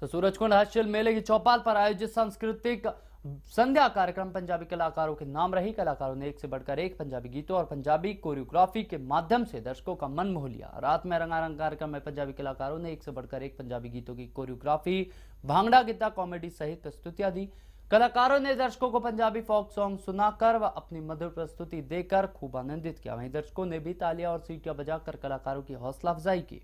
तो सूरजकुंड हस्तशिल्प मेले की चौपाल पर आयोजित सांस्कृतिक संध्या कार्यक्रम पंजाबी कलाकारों के नाम रही। कलाकारों ने एक से बढ़कर एक पंजाबी गीतों और पंजाबी कोरियोग्राफी के माध्यम से दर्शकों का मन मोह लिया। रात में रंगारंग कार्यक्रम में पंजाबी कलाकारों ने एक से बढ़कर एक पंजाबी गीतों की कोरियोग्राफी, भांगड़ा गीता कॉमेडी सहित प्रस्तुतियाँ दी। कलाकारों ने दर्शकों को पंजाबी फोक सॉन्ग सुनाकर व अपनी मधुर प्रस्तुति देकर खूब आनंदित किया। वहीं दर्शकों ने भी तालियाँ और सीटियाँ बजाकर कलाकारों की हौसला अफजाई की।